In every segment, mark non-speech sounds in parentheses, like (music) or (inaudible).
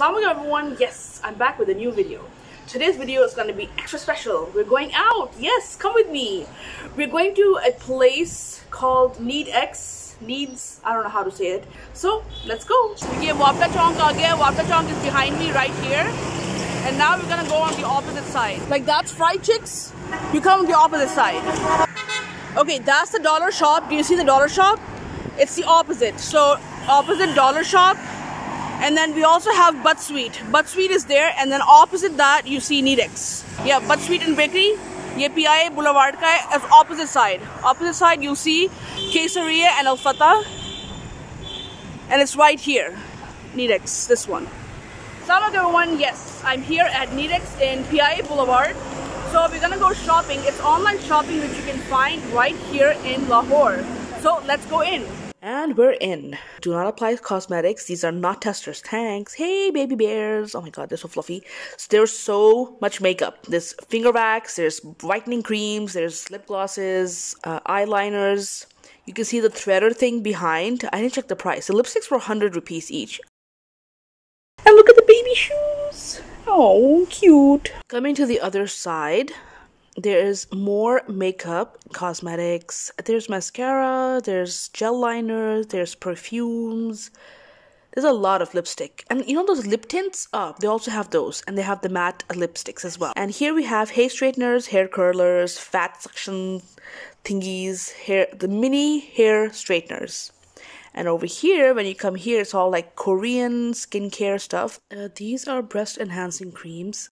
Assalamu everyone, yes, I'm back with a new video. Today's video is going to be extra special. We're going out, yes, come with me. We're going to a place called NeedX, Needs, I don't know how to say it. So, let's go. Yeah, gaya. Wapda Chowk is behind me right here. And now we're gonna go on the opposite side. Like that's Fri Chicks, you come on the opposite side. Okay, that's the dollar shop. Do you see the dollar shop? It's the opposite. So, opposite dollar shop and then we also have Butt Sweet. Butt Sweet is there and then opposite that you see Nedex. Yeah, Butt Sweet and Bakery. Yeah Boulevard. I boulevard Opposite side opposite side opposite side you see Kesariya and it's right here NeedX this one some other one yes I'm here at NeedX in PIA Boulevard so we're gonna go shopping it's online shopping which you can find right here in Lahore so let's go in and we're in. Do not apply cosmetics. These are not testers. Thanks. Hey, baby bears. Oh my god, they're so fluffy. There's so much makeup. There's finger wax, there's whitening creams, there's lip glosses, uh, eyeliners. You can see the threader thing behind. I didn't check the price. The lipsticks were 100 rupees each. And look at the baby shoes. Oh, cute. Coming to the other side, there's more makeup, cosmetics, there's mascara, there's gel liners, there's perfumes. There's a lot of lipstick. And you know those lip tints? Oh, they also have those. And they have the matte lipsticks as well. And here we have hair straighteners, hair curlers, fat suction thingies, hair the mini hair straighteners. And over here, when you come here, it's all like Korean skincare stuff. Uh, these are breast enhancing creams.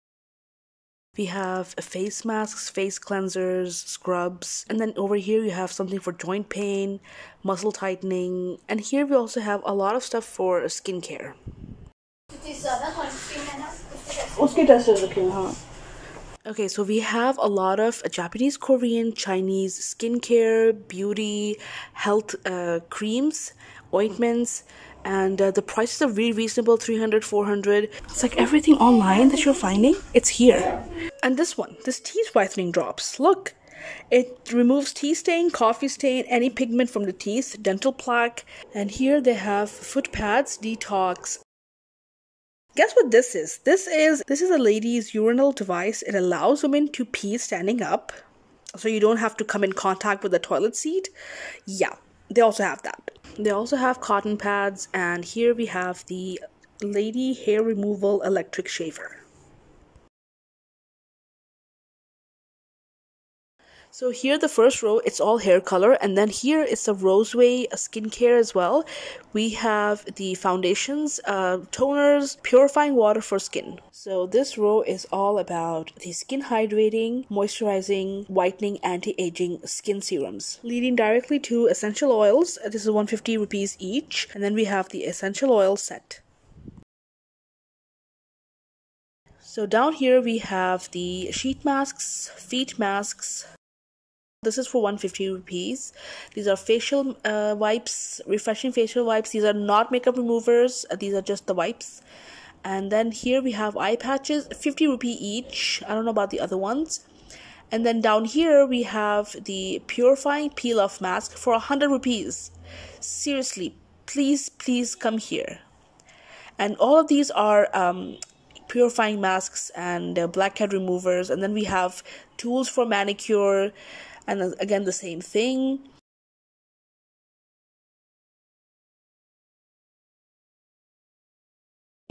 We have face masks, face cleansers, scrubs, and then over here you have something for joint pain, muscle tightening, and here we also have a lot of stuff for skincare. Okay, so we have a lot of Japanese, Korean, Chinese skincare, beauty, health uh, creams, ointments, and uh, the prices are really reasonable 300 400 it's like everything online that you're finding it's here and this one this teeth whitening drops look it removes tea stain coffee stain any pigment from the teeth dental plaque and here they have foot pads detox Guess what this is? This is this is a lady's urinal device. It allows women to pee standing up. So you don't have to come in contact with the toilet seat. Yeah, they also have that. They also have cotton pads, and here we have the Lady Hair Removal Electric Shaver. So here the first row, it's all hair color. And then here is the Roseway skincare as well. We have the foundations, uh, toners, purifying water for skin. So this row is all about the skin hydrating, moisturizing, whitening, anti-aging skin serums. Leading directly to essential oils. This is 150 rupees each. And then we have the essential oil set. So down here we have the sheet masks, feet masks, this is for 150 rupees. These are facial uh, wipes refreshing facial wipes. These are not makeup removers. Uh, these are just the wipes. And then here we have eye patches 50 rupee each. I don't know about the other ones. And then down here we have the purifying peel off mask for 100 rupees. Seriously please please come here. And all of these are um, purifying masks and uh, blackhead removers. And then we have tools for manicure and again the same thing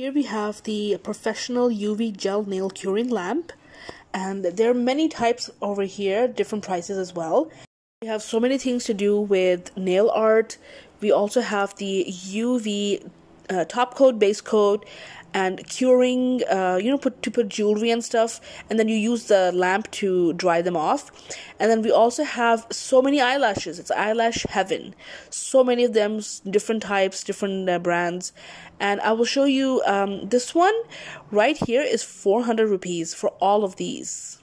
Here we have the professional UV gel nail curing lamp and there are many types over here, different prices as well. We have so many things to do with nail art. We also have the UV uh, top coat, base coat, and curing uh, you know put to put jewelry and stuff and then you use the lamp to dry them off. And then we also have so many eyelashes. It's eyelash heaven. So many of them different types different uh, brands. And i will show you um, this one right here is 400 rupees for all of these.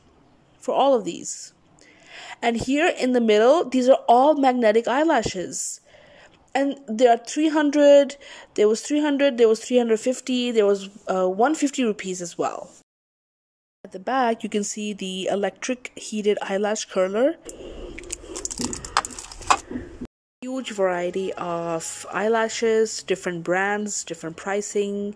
For all of these. And here in the middle these are all magnetic eyelashes and there are 300 there was 300 there was 350 there was uh, 150 rupees as well. At the back you can see the electric heated eyelash curler. Huge variety of eyelashes different brands different pricing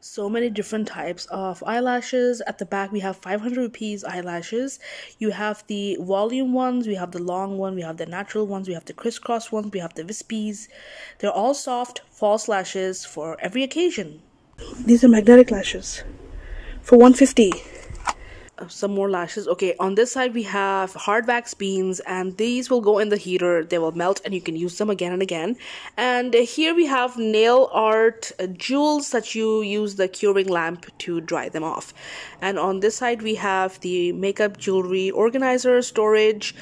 so many different types of eyelashes. At the back, we have 500 rupees eyelashes. You have the volume ones, we have the long one, we have the natural ones, we have the crisscross ones, we have the wispies. They're all soft, false lashes for every occasion. These are magnetic lashes for 150 some more lashes. Okay on this side we have hard wax beans and these will go in the heater. They will melt and you can use them again and again. And here we have nail art jewels that you use the curing lamp to dry them off. And on this side we have the makeup jewelry organizer storage.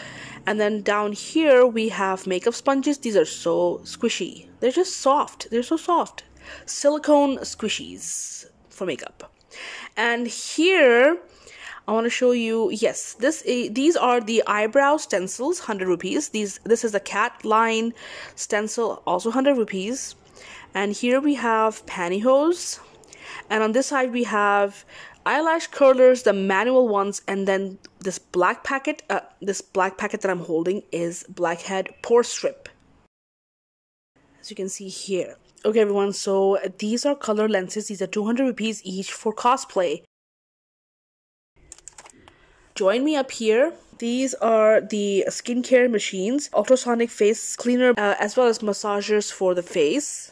And then down here we have makeup sponges. These are so squishy. They're just soft. They're so soft. Silicone squishies for makeup. And here I want to show you yes this these are the eyebrow stencils 100 rupees. These this is a cat line stencil also 100 rupees. And here we have pantyhose. And on this side we have eyelash curlers the manual ones and then this black packet uh, this black packet that I'm holding is blackhead pore strip. As you can see here. Okay everyone so these are color lenses. These are 200 rupees each for cosplay join me up here. These are the skincare machines, ultrasonic face cleaner, uh, as well as massagers for the face.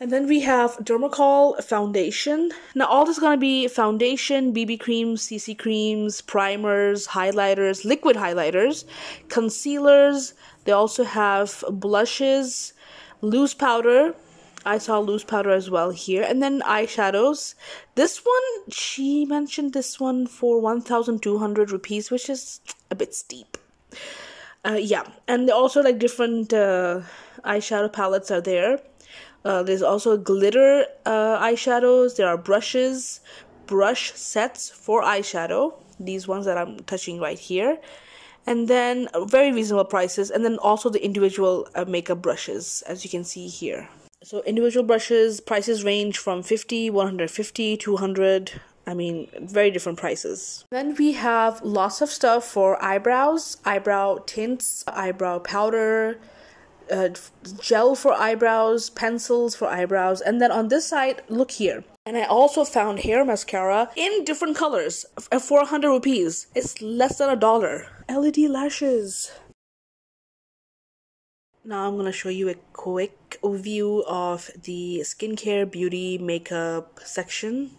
And then we have Dermacol foundation. Now all this is going to be foundation, BB creams, CC creams, primers, highlighters, liquid highlighters, concealers. They also have blushes, loose powder, I saw loose powder as well here. And then eyeshadows. This one, she mentioned this one for 1,200 rupees, which is a bit steep. Uh, yeah, and also like different uh, eyeshadow palettes are there. Uh, there's also glitter uh, eyeshadows. There are brushes, brush sets for eyeshadow. These ones that I'm touching right here and then very reasonable prices and then also the individual uh, makeup brushes as you can see here so individual brushes prices range from 50 150 200 i mean very different prices then we have lots of stuff for eyebrows eyebrow tints eyebrow powder uh, gel for eyebrows pencils for eyebrows and then on this side look here and I also found hair mascara in different colors for 400 rupees. It's less than a dollar. LED lashes. Now I'm going to show you a quick view of the skincare, beauty, makeup section.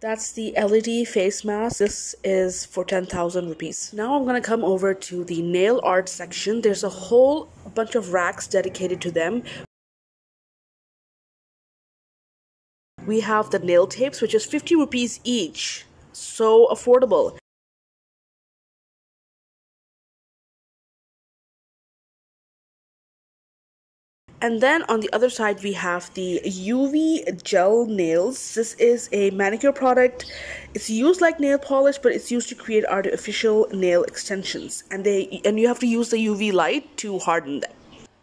That's the LED face mask. This is for 10,000 rupees. Now I'm going to come over to the nail art section. There's a whole bunch of racks dedicated to them. We have the nail tapes, which is 50 rupees each. So affordable. And then on the other side, we have the UV gel nails. This is a manicure product. It's used like nail polish, but it's used to create artificial nail extensions. And they and you have to use the UV light to harden them.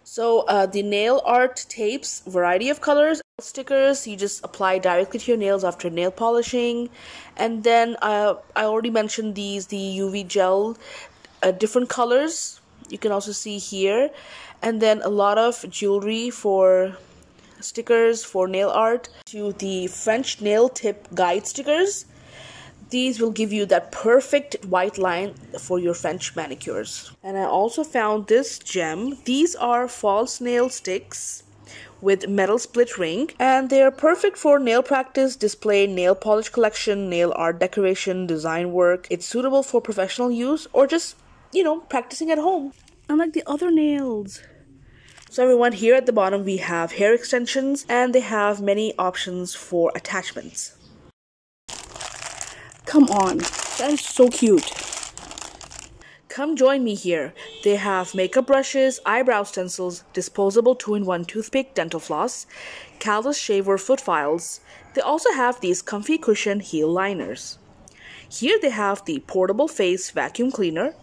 So uh, the nail art tapes, variety of colors, stickers. You just apply directly to your nails after nail polishing, and then uh, I already mentioned these the UV gel, uh, different colors. You can also see here and then a lot of jewelry for stickers for nail art to the French nail tip guide stickers. These will give you that perfect white line for your French manicures. And I also found this gem. These are false nail sticks with metal split ring and they are perfect for nail practice, display, nail polish collection, nail art decoration, design work. It's suitable for professional use or just, you know, practicing at home unlike the other nails. So everyone, here at the bottom we have hair extensions and they have many options for attachments. Come on, that is so cute. Come join me here. They have makeup brushes, eyebrow stencils, disposable 2-in-1 toothpick dental floss, callus shaver foot files. They also have these comfy cushion heel liners. Here they have the portable face vacuum cleaner,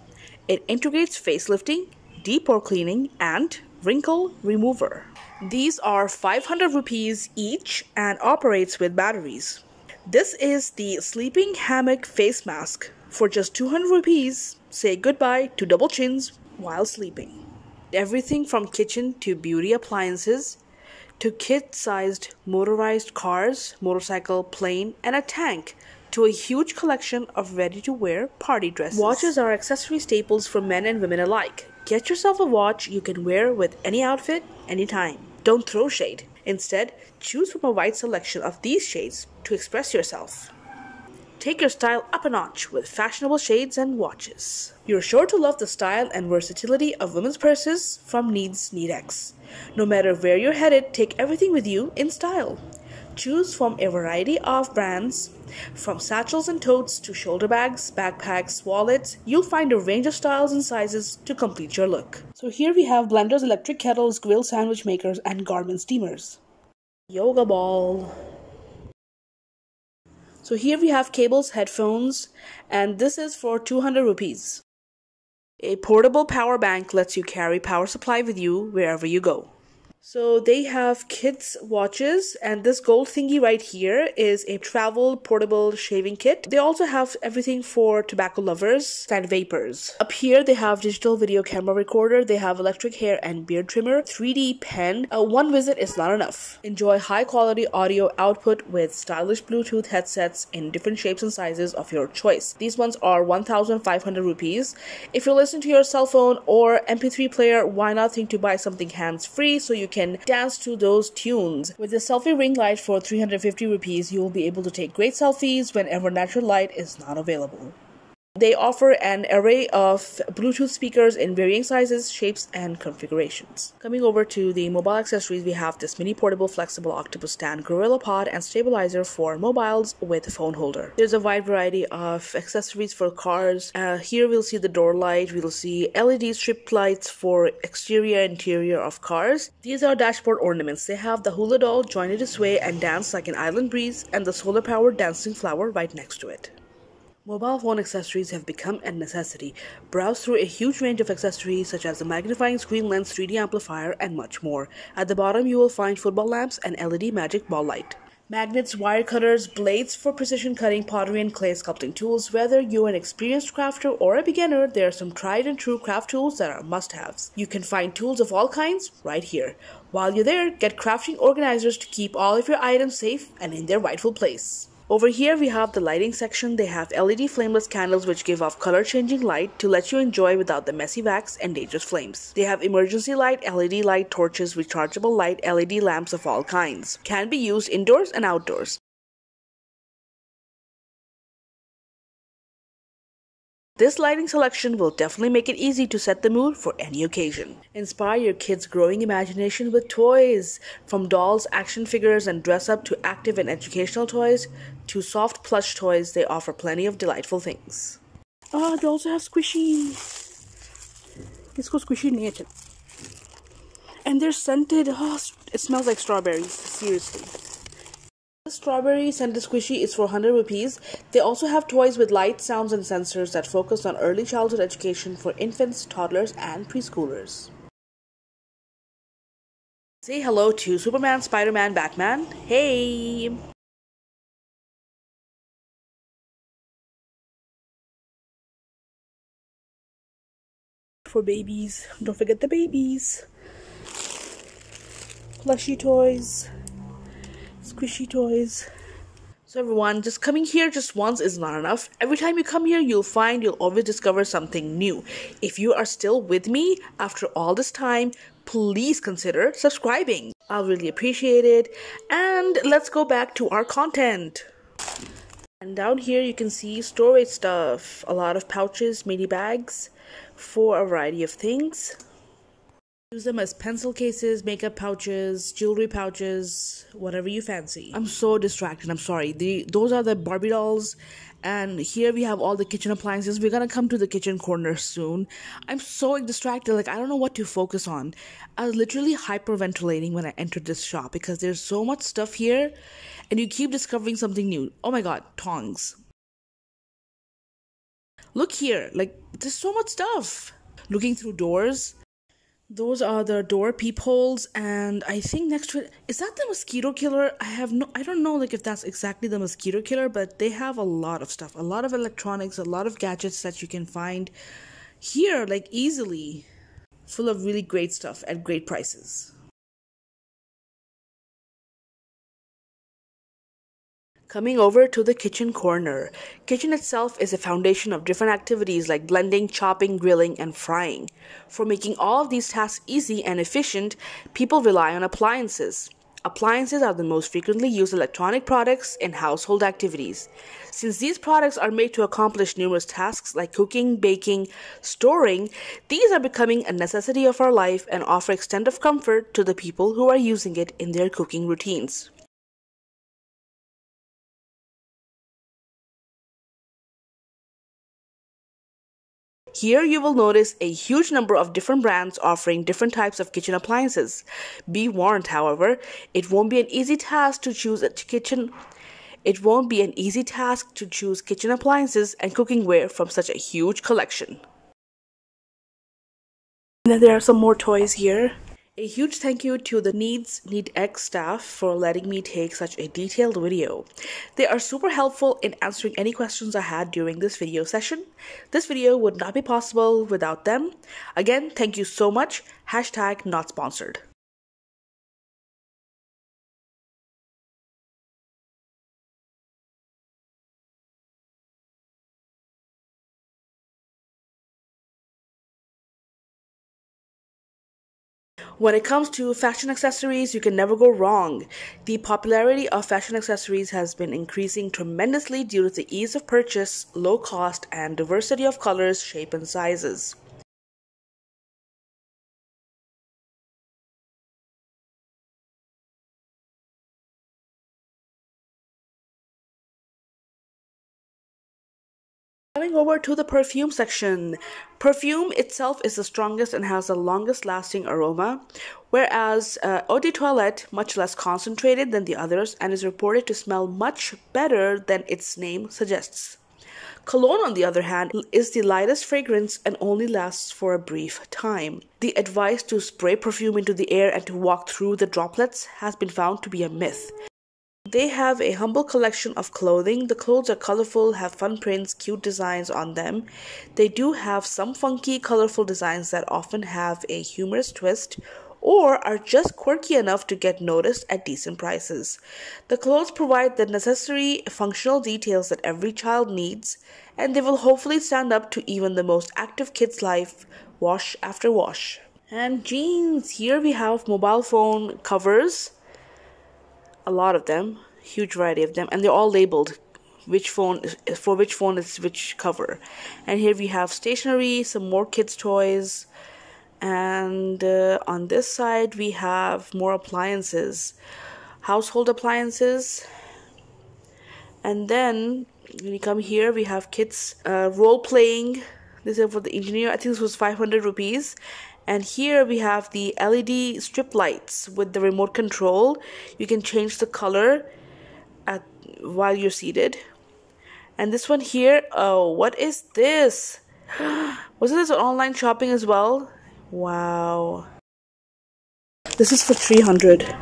it integrates facelifting, deep pore cleaning, and wrinkle remover. These are 500 rupees each and operates with batteries. This is the sleeping hammock face mask. For just 200 rupees, say goodbye to double chins while sleeping. Everything from kitchen to beauty appliances to kid-sized motorized cars, motorcycle, plane, and a tank to a huge collection of ready-to-wear party dresses. Watches are accessory staples for men and women alike. Get yourself a watch you can wear with any outfit, anytime. Don't throw shade. Instead, choose from a wide selection of these shades to express yourself. Take your style up a notch with fashionable shades and watches. You're sure to love the style and versatility of women's purses from Needs NeedX. No matter where you're headed, take everything with you in style. Choose from a variety of brands, from satchels and totes to shoulder bags, backpacks, wallets. You'll find a range of styles and sizes to complete your look. So here we have blenders, electric kettles, grill sandwich makers, and garment steamers. Yoga ball. So here we have cables, headphones, and this is for 200 rupees. A portable power bank lets you carry power supply with you wherever you go. So they have kids watches and this gold thingy right here is a travel portable shaving kit. They also have everything for tobacco lovers and vapors. Up here they have digital video camera recorder, they have electric hair and beard trimmer, 3D pen. Uh, one visit is not enough. Enjoy high quality audio output with stylish Bluetooth headsets in different shapes and sizes of your choice. These ones are 1500 rupees. If you listen to your cell phone or MP3 player, why not think to buy something hands free so you can dance to those tunes. With the selfie ring light for 350 rupees, you will be able to take great selfies whenever natural light is not available. They offer an array of Bluetooth speakers in varying sizes, shapes, and configurations. Coming over to the mobile accessories, we have this mini portable flexible octopus stand, gorilla pod, and stabilizer for mobiles with a phone holder. There's a wide variety of accessories for cars. Uh, here we'll see the door light, we'll see LED strip lights for exterior and interior of cars. These are dashboard ornaments. They have the hula doll join it to sway and dance like an island breeze and the solar powered dancing flower right next to it. Mobile phone accessories have become a necessity. Browse through a huge range of accessories such as the magnifying screen lens 3D amplifier and much more. At the bottom you will find football lamps and LED magic ball light. Magnets, wire cutters, blades for precision cutting, pottery and clay sculpting tools. Whether you're an experienced crafter or a beginner, there are some tried and true craft tools that are must-haves. You can find tools of all kinds right here. While you're there, get crafting organizers to keep all of your items safe and in their rightful place. Over here we have the lighting section. They have LED flameless candles which give off color changing light to let you enjoy without the messy wax and dangerous flames. They have emergency light, LED light, torches, rechargeable light, LED lamps of all kinds. Can be used indoors and outdoors. This lighting selection will definitely make it easy to set the mood for any occasion. Inspire your kids' growing imagination with toys. From dolls, action figures, and dress up to active and educational toys to soft plush toys, they offer plenty of delightful things. Ah, they also have squishy. इसको squishy नहीं है And they're scented. Oh, it smells like strawberries. Seriously. The strawberry scented squishy is for 100 rupees. They also have toys with light, sounds, and sensors that focus on early childhood education for infants, toddlers, and preschoolers. Say hello to Superman, Spider Man, Batman. Hey! For babies. Don't forget the babies. Plushy toys squishy toys. So everyone, just coming here just once is not enough. Every time you come here, you'll find you'll always discover something new. If you are still with me after all this time, please consider subscribing. I'll really appreciate it. And let's go back to our content. And down here you can see storage stuff. A lot of pouches, mini bags for a variety of things. Use them as pencil cases, makeup pouches, jewelry pouches, whatever you fancy. I'm so distracted. I'm sorry. The those are the Barbie dolls, and here we have all the kitchen appliances. We're gonna come to the kitchen corner soon. I'm so distracted. Like I don't know what to focus on. I was literally hyperventilating when I entered this shop because there's so much stuff here, and you keep discovering something new. Oh my god, tongs. Look here. Like there's so much stuff. Looking through doors those are the door peepholes and i think next to it is that the mosquito killer? I have no i don't know like if that's exactly the mosquito killer but they have a lot of stuff a lot of electronics a lot of gadgets that you can find here like easily full of really great stuff at great prices Coming over to the kitchen corner. Kitchen itself is a foundation of different activities like blending, chopping, grilling, and frying. For making all of these tasks easy and efficient, people rely on appliances. Appliances are the most frequently used electronic products in household activities. Since these products are made to accomplish numerous tasks like cooking, baking, storing, these are becoming a necessity of our life and offer extent of comfort to the people who are using it in their cooking routines. Here you will notice a huge number of different brands offering different types of kitchen appliances. Be warned, however, it won't be an easy task to choose a kitchen it won't be an easy task to choose kitchen appliances and cookware from such a huge collection. Then there are some more toys here. A huge thank you to the Needs Need X staff for letting me take such a detailed video. They are super helpful in answering any questions I had during this video session. This video would not be possible without them. Again, thank you so much. Hashtag not sponsored. When it comes to fashion accessories, you can never go wrong. The popularity of fashion accessories has been increasing tremendously due to the ease of purchase, low cost, and diversity of colors, shape, and sizes. Coming over to the perfume section. Perfume itself is the strongest and has the longest lasting aroma, whereas uh, eau de toilette much less concentrated than the others and is reported to smell much better than its name suggests. Cologne, on the other hand, is the lightest fragrance and only lasts for a brief time. The advice to spray perfume into the air and to walk through the droplets has been found to be a myth. They have a humble collection of clothing. The clothes are colorful, have fun prints, cute designs on them. They do have some funky, colorful designs that often have a humorous twist or are just quirky enough to get noticed at decent prices. The clothes provide the necessary functional details that every child needs, and they will hopefully stand up to even the most active kid's life wash after wash. And jeans, here we have mobile phone covers a lot of them, huge variety of them, and they're all labeled which phone for which phone is which cover. And here we have stationery, some more kids' toys, and uh, on this side we have more appliances, household appliances. And then when you come here, we have kids uh, role playing. This is for the engineer. I think this was 500 rupees and here we have the LED strip lights with the remote control. You can change the color at while you're seated. And this one here oh what is this? (gasps) Wasn't this online shopping as well? Wow. This is for 300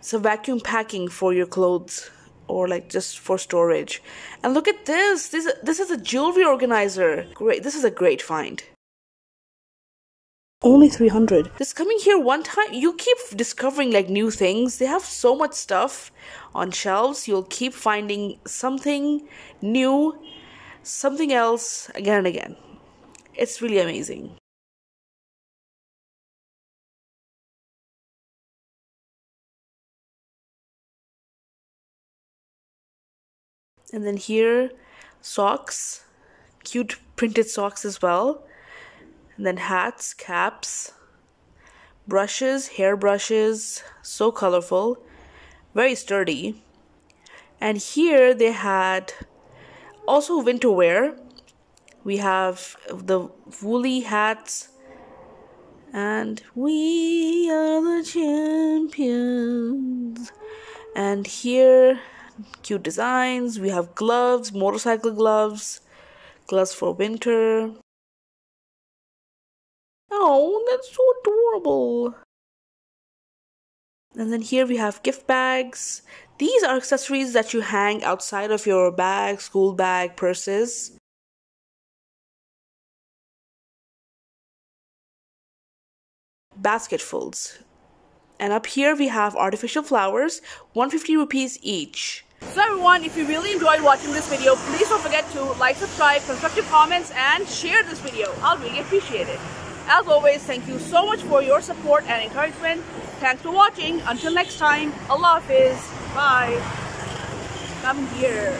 it's a vacuum packing for your clothes or like just for storage. And look at this. This this is a jewelry organizer. Great. This is a great find only 300. Just coming here one time, you keep discovering like new things. They have so much stuff on shelves. You'll keep finding something new, something else again and again. It's really amazing. And then here, socks, cute printed socks as well and then hats, caps, brushes, hair brushes, so colorful, very sturdy. And here they had also winter wear. We have the woolly hats, and we are the champions. And here, cute designs. We have gloves, motorcycle gloves, gloves for winter, Oh, that's so adorable. And then here we have gift bags. These are accessories that you hang outside of your bag, school bag, purses. Basketfuls. And up here we have artificial flowers, 150 rupees each. So everyone, if you really enjoyed watching this video, please don't forget to like, subscribe, constructive comments, and share this video. I'll really appreciate it. As always, thank you so much for your support and encouragement. Thanks for watching. Until next time, Allah Hafiz. Bye. Come here.